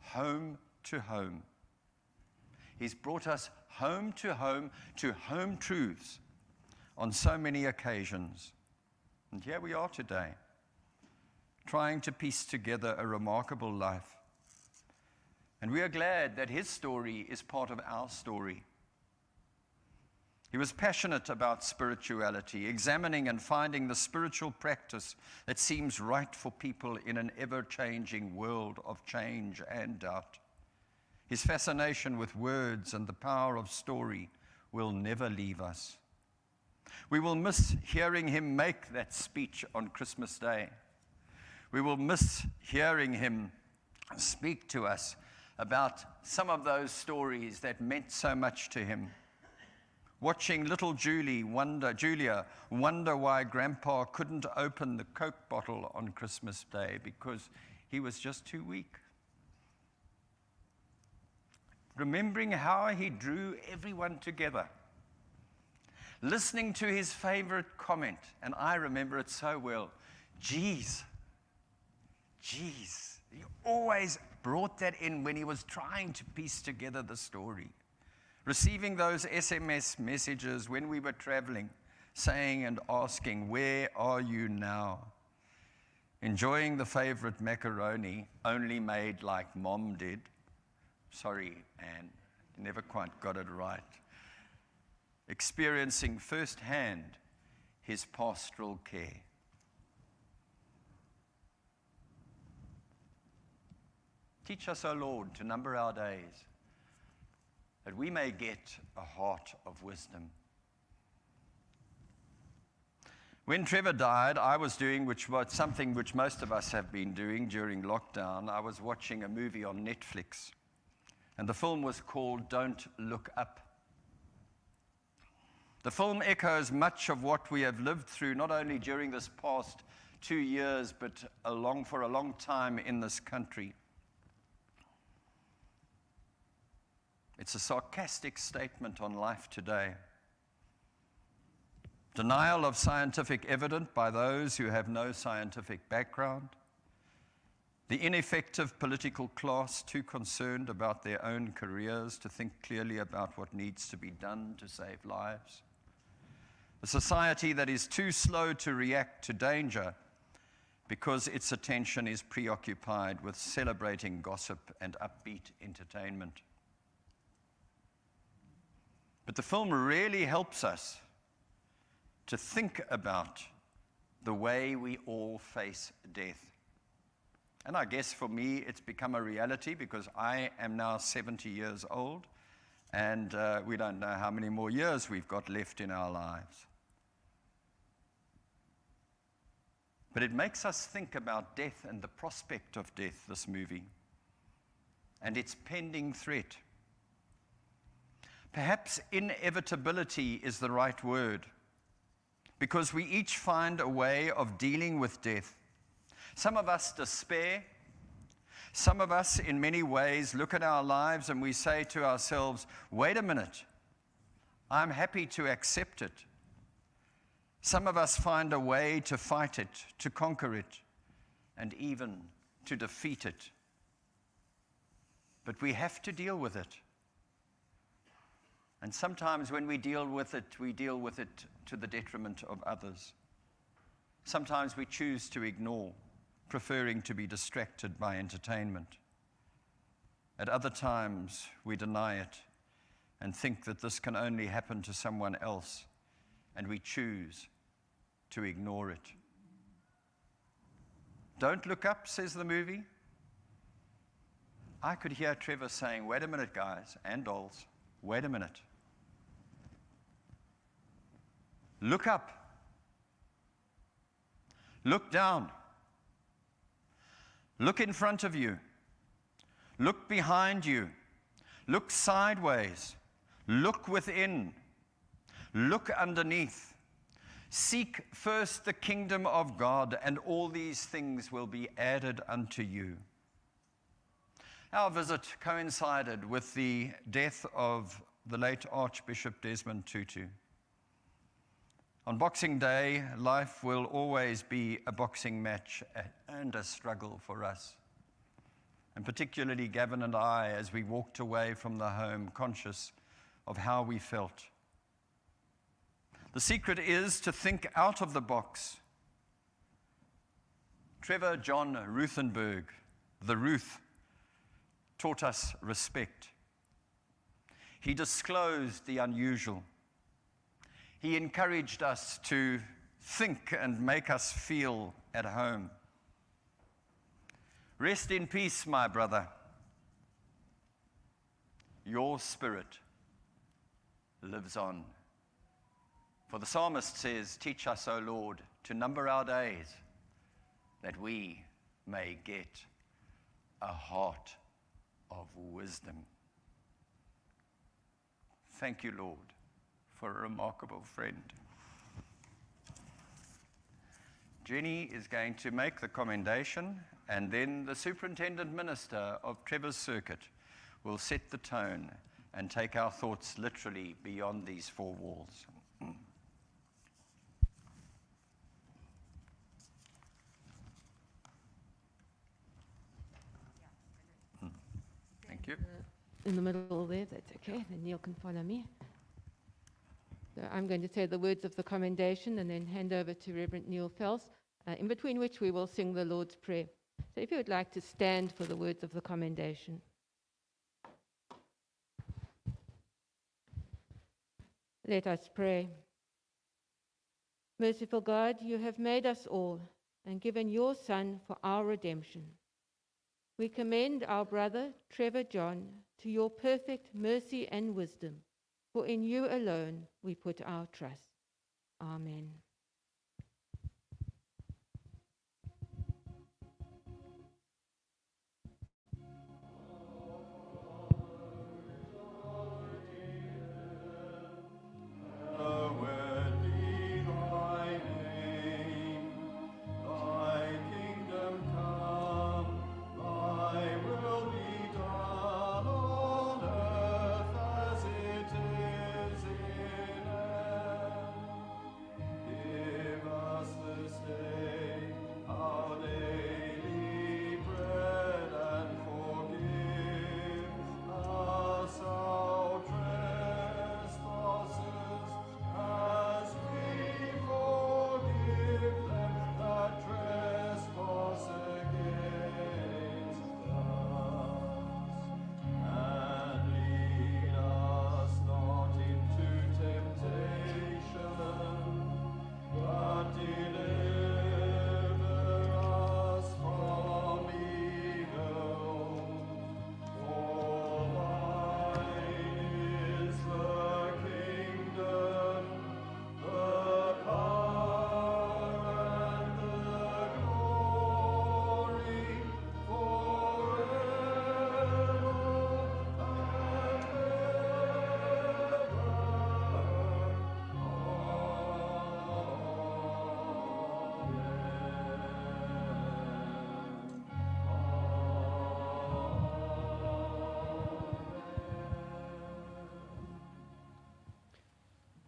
home to home. He's brought us home to home to home truths on so many occasions. And here we are today, trying to piece together a remarkable life. And we are glad that his story is part of our story. He was passionate about spirituality, examining and finding the spiritual practice that seems right for people in an ever changing world of change and doubt. His fascination with words and the power of story will never leave us. We will miss hearing him make that speech on Christmas Day. We will miss hearing him speak to us about some of those stories that meant so much to him watching little Julie wonder, Julia wonder why Grandpa couldn't open the Coke bottle on Christmas Day because he was just too weak. Remembering how he drew everyone together. Listening to his favorite comment, and I remember it so well. Geez, geez. He always brought that in when he was trying to piece together the story receiving those SMS messages when we were traveling, saying and asking, Where are you now? Enjoying the favorite macaroni, only made like mom did. Sorry, Anne, never quite got it right. Experiencing firsthand his pastoral care. Teach us, O Lord, to number our days that we may get a heart of wisdom. When Trevor died, I was doing which was something which most of us have been doing during lockdown. I was watching a movie on Netflix, and the film was called Don't Look Up. The film echoes much of what we have lived through, not only during this past two years, but along for a long time in this country. It's a sarcastic statement on life today. Denial of scientific evidence by those who have no scientific background. The ineffective political class too concerned about their own careers to think clearly about what needs to be done to save lives. A society that is too slow to react to danger because its attention is preoccupied with celebrating gossip and upbeat entertainment. But the film really helps us to think about the way we all face death. And I guess for me, it's become a reality because I am now 70 years old and uh, we don't know how many more years we've got left in our lives. But it makes us think about death and the prospect of death, this movie, and its pending threat. Perhaps inevitability is the right word because we each find a way of dealing with death. Some of us despair. Some of us, in many ways, look at our lives and we say to ourselves, wait a minute, I'm happy to accept it. Some of us find a way to fight it, to conquer it, and even to defeat it. But we have to deal with it. And sometimes when we deal with it, we deal with it to the detriment of others. Sometimes we choose to ignore, preferring to be distracted by entertainment. At other times, we deny it and think that this can only happen to someone else, and we choose to ignore it. Don't look up, says the movie. I could hear Trevor saying, Wait a minute, guys, and dolls, wait a minute. Look up. Look down. Look in front of you. Look behind you. Look sideways. Look within. Look underneath. Seek first the kingdom of God, and all these things will be added unto you. Our visit coincided with the death of the late Archbishop Desmond Tutu. On Boxing Day, life will always be a boxing match and a struggle for us. And particularly Gavin and I, as we walked away from the home, conscious of how we felt. The secret is to think out of the box. Trevor John Ruthenberg, the Ruth, taught us respect. He disclosed the unusual. He encouraged us to think and make us feel at home. Rest in peace, my brother. Your spirit lives on. For the psalmist says, Teach us, O Lord, to number our days, that we may get a heart of wisdom. Thank you, Lord, for a remarkable friend. Jenny is going to make the commendation, and then the superintendent minister of Trevor's Circuit will set the tone and take our thoughts literally beyond these four walls. <clears throat> Thank you. in the middle there, that's okay, then Neil can follow me. So I'm going to say the words of the commendation and then hand over to Reverend Neil Phelps, uh, in between which we will sing the Lord's Prayer. So if you would like to stand for the words of the commendation. Let us pray. Merciful God, you have made us all and given your Son for our redemption. We commend our brother Trevor John to your perfect mercy and wisdom, for in you alone we put our trust. Amen.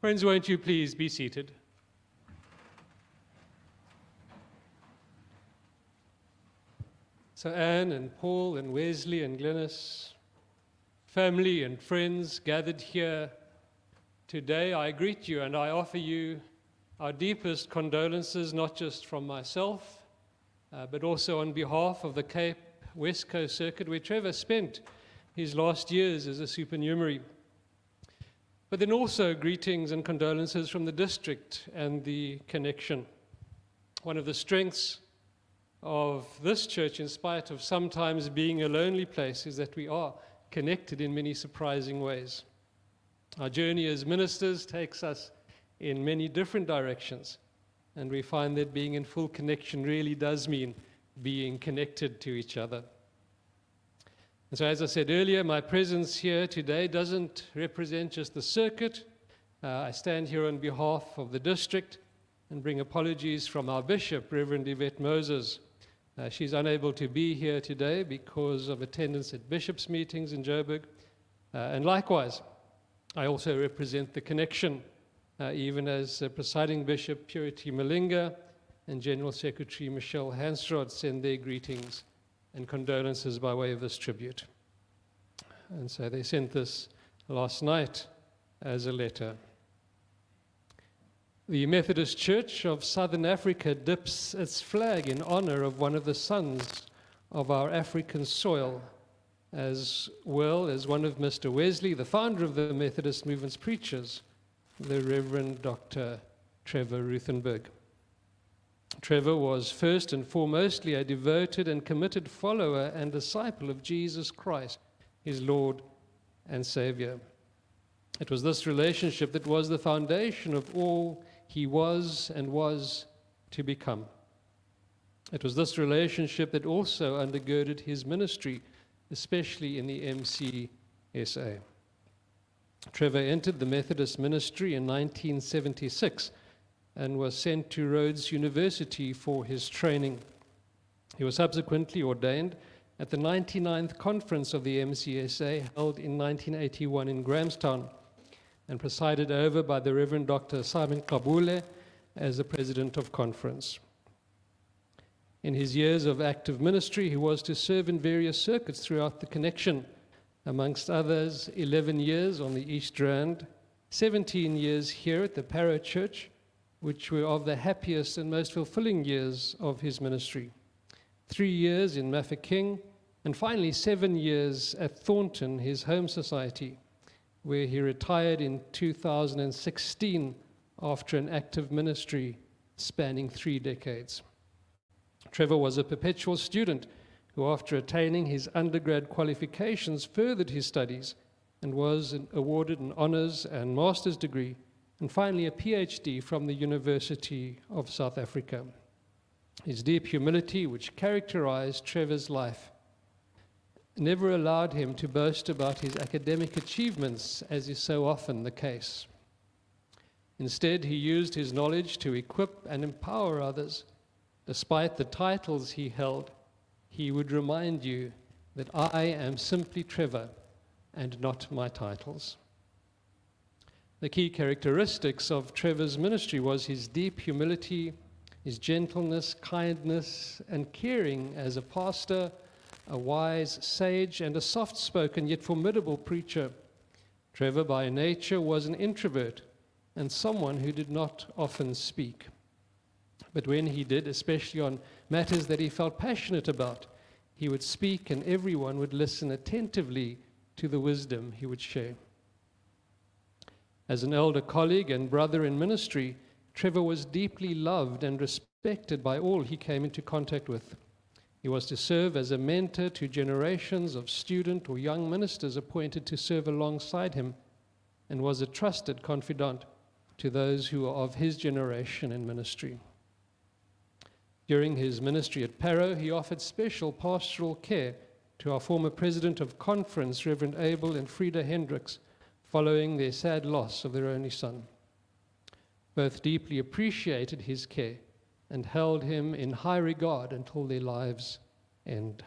Friends, won't you please be seated? So, Anne and Paul and Wesley and Glennis, family and friends gathered here today, I greet you and I offer you our deepest condolences, not just from myself, uh, but also on behalf of the Cape West Coast Circuit, where Trevor spent his last years as a supernumerary. But then also greetings and condolences from the district and the connection. One of the strengths of this church, in spite of sometimes being a lonely place, is that we are connected in many surprising ways. Our journey as ministers takes us in many different directions, and we find that being in full connection really does mean being connected to each other. And so, as I said earlier, my presence here today doesn't represent just the circuit. Uh, I stand here on behalf of the district and bring apologies from our bishop, Reverend Yvette Moses. Uh, she's unable to be here today because of attendance at bishops' meetings in Joburg. Uh, and likewise, I also represent the connection, uh, even as uh, presiding bishop Purity Malinga and General Secretary Michelle Hansrod send their greetings and condolences by way of this tribute. And so they sent this last night as a letter. The Methodist Church of Southern Africa dips its flag in honor of one of the sons of our African soil, as well as one of Mr. Wesley, the founder of the Methodist movement's preachers, the Reverend Dr. Trevor Ruthenberg. Trevor was first and foremostly a devoted and committed follower and disciple of Jesus Christ, his Lord and Savior. It was this relationship that was the foundation of all he was and was to become. It was this relationship that also undergirded his ministry, especially in the MCSA. Trevor entered the Methodist ministry in 1976 and was sent to Rhodes University for his training. He was subsequently ordained at the 99th conference of the MCSA held in 1981 in Grahamstown and presided over by the Reverend Dr. Simon Gqubule as the president of conference. In his years of active ministry, he was to serve in various circuits throughout the connection, amongst others, 11 years on the East Rand, 17 years here at the Parow Church, which were of the happiest and most fulfilling years of his ministry. Three years in Mafeking, and finally seven years at Thornton, his home society, where he retired in 2016 after an active ministry spanning three decades. Trevor was a perpetual student who, after attaining his undergrad qualifications, furthered his studies and was awarded an honors and master's degree, and finally a PhD from the University of South Africa. His deep humility, which characterized Trevor's life, never allowed him to boast about his academic achievements, as is so often the case. Instead, he used his knowledge to equip and empower others. Despite the titles he held, he would remind you that I am simply Trevor and not my titles. The key characteristics of Trevor's ministry was his deep humility, his gentleness, kindness, and caring as a pastor, a wise sage, and a soft spoken yet formidable preacher. Trevor, by nature, was an introvert and someone who did not often speak. But when he did, especially on matters that he felt passionate about, he would speak and everyone would listen attentively to the wisdom he would share. As an elder colleague and brother in ministry, Trevor was deeply loved and respected by all he came into contact with. He was to serve as a mentor to generations of student or young ministers appointed to serve alongside him, and was a trusted confidant to those who are of his generation in ministry. During his ministry at Parow, he offered special pastoral care to our former president of conference, Reverend Abel and Frida Hendricks, following their sad loss of their only son. Both deeply appreciated his care and held him in high regard until their lives end.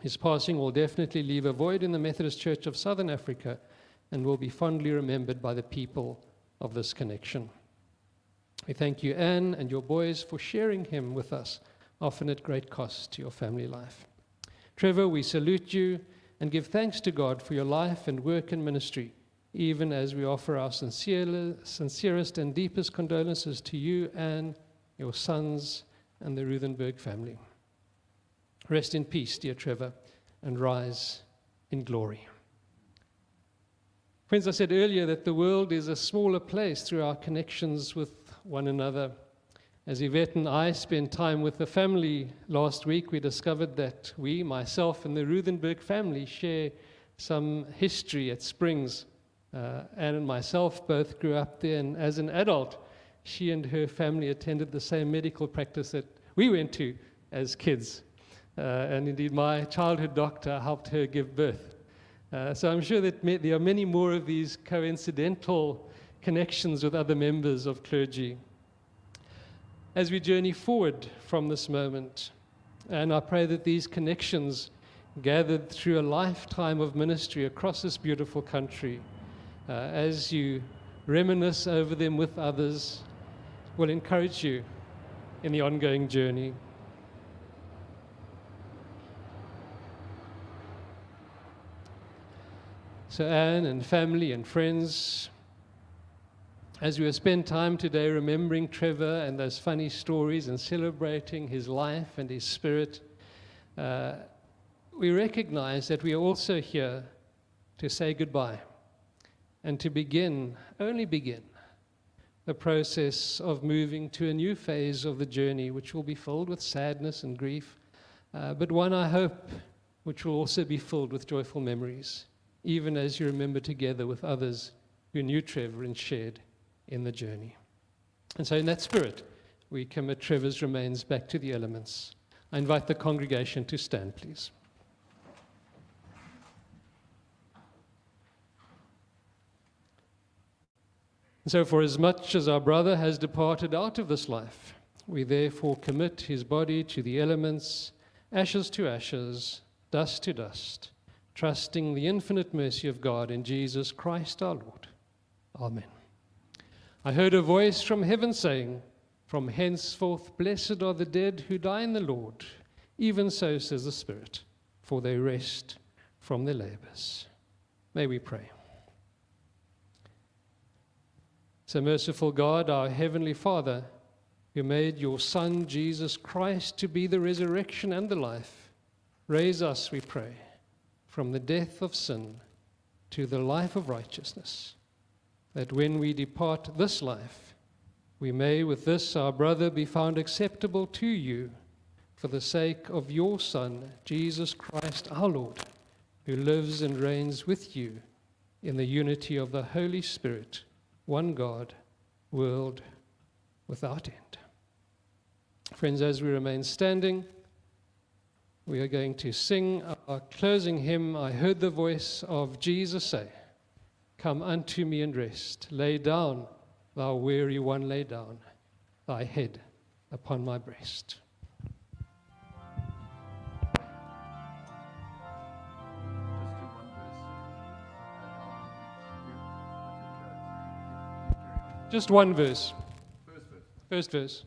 His passing will definitely leave a void in the Methodist Church of Southern Africa and will be fondly remembered by the people of this connection. We thank you, Anne, and your boys for sharing him with us, often at great cost to your family life. Trevor, we salute you and give thanks to God for your life and work and ministry, even as we offer our sincere, sincerest and deepest condolences to you and your sons and the Ruthenberg family. Rest in peace, dear Trevor, and rise in glory. Friends, I said earlier that the world is a smaller place through our connections with one another. As Yvette and I spent time with the family last week, we discovered that we, myself, and the Ruthenberg family share some history at Springs. Uh, Anne and myself both grew up there, and as an adult, she and her family attended the same medical practice that we went to as kids. Uh, and indeed, my childhood doctor helped her give birth. Uh, so I'm sure that there are many more of these coincidental connections with other members of clergy. As we journey forward from this moment, and I pray that these connections gathered through a lifetime of ministry across this beautiful country, uh, as you reminisce over them with others, will encourage you in the ongoing journey. So, Anne and family and friends, as we have spent time today remembering Trevor and those funny stories and celebrating his life and his spirit, uh, we recognize that we are also here to say goodbye and to begin, only begin, the process of moving to a new phase of the journey, which will be filled with sadness and grief, uh, but one I hope which will also be filled with joyful memories, even as you remember together with others who knew Trevor and shared in the journey. And so, in that spirit, we commit Trevor's remains back to the elements. I invite the congregation to stand, please. And so, for as much as our brother has departed out of this life, we therefore commit his body to the elements, ashes to ashes, dust to dust, trusting the infinite mercy of God in Jesus Christ our Lord. Amen. I heard a voice from heaven saying, From henceforth, blessed are the dead who die in the Lord. Even so says the Spirit, for they rest from their labors. May we pray. So, merciful God, our Heavenly Father, who made your Son, Jesus Christ, to be the resurrection and the life, raise us, we pray, from the death of sin to the life of righteousness, that when we depart this life, we may with this our brother be found acceptable to you for the sake of your Son, Jesus Christ our Lord, who lives and reigns with you in the unity of the Holy Spirit, one God, world without end. Friends, as we remain standing, we are going to sing our closing hymn. I heard the voice of Jesus say, Come unto me and rest. Lay down, thou weary one, lay down thy head upon my breast. Just one verse. First verse.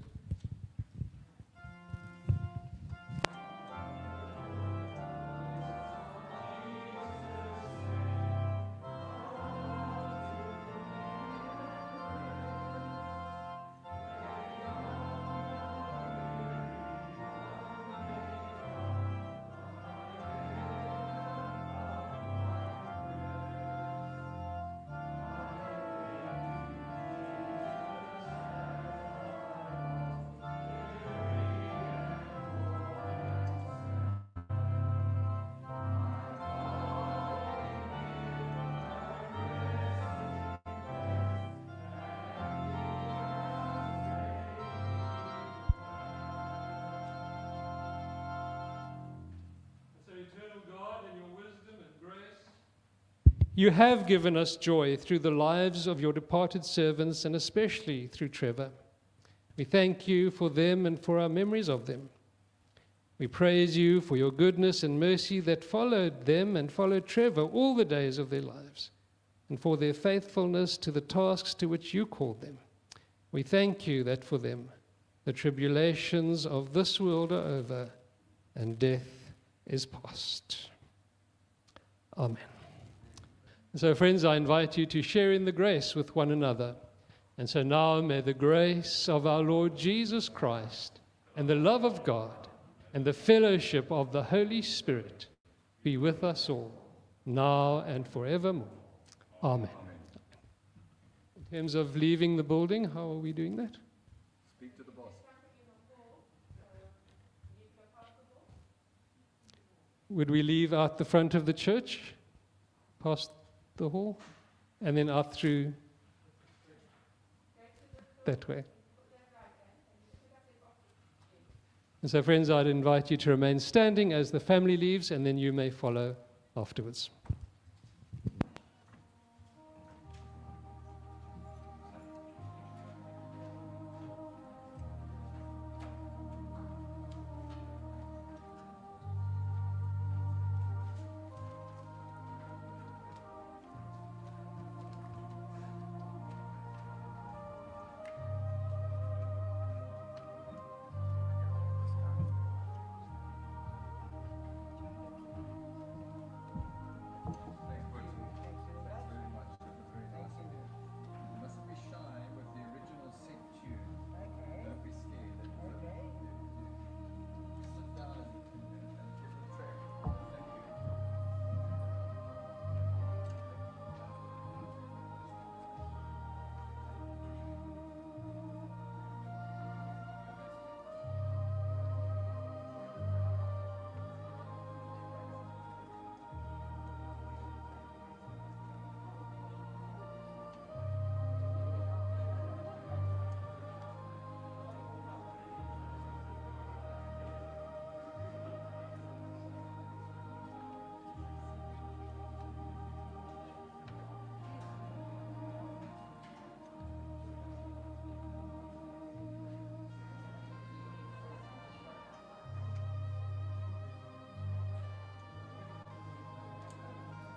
You have given us joy through the lives of your departed servants and especially through Trevor. We thank you for them and for our memories of them. We praise you for your goodness and mercy that followed them and followed Trevor all the days of their lives, and for their faithfulness to the tasks to which you called them. We thank you that for them the tribulations of this world are over and death is past. Amen. So, friends, I invite you to share in the grace with one another. And so now may the grace of our Lord Jesus Christ and the love of God and the fellowship of the Holy Spirit be with us all, now and forevermore. Amen. In terms of leaving the building, how are we doing that? Speak to the boss. Would we leave out the front of the church, past the hall, and then out through that way? And so, friends, I'd invite you to remain standing as the family leaves, and then you may follow afterwards.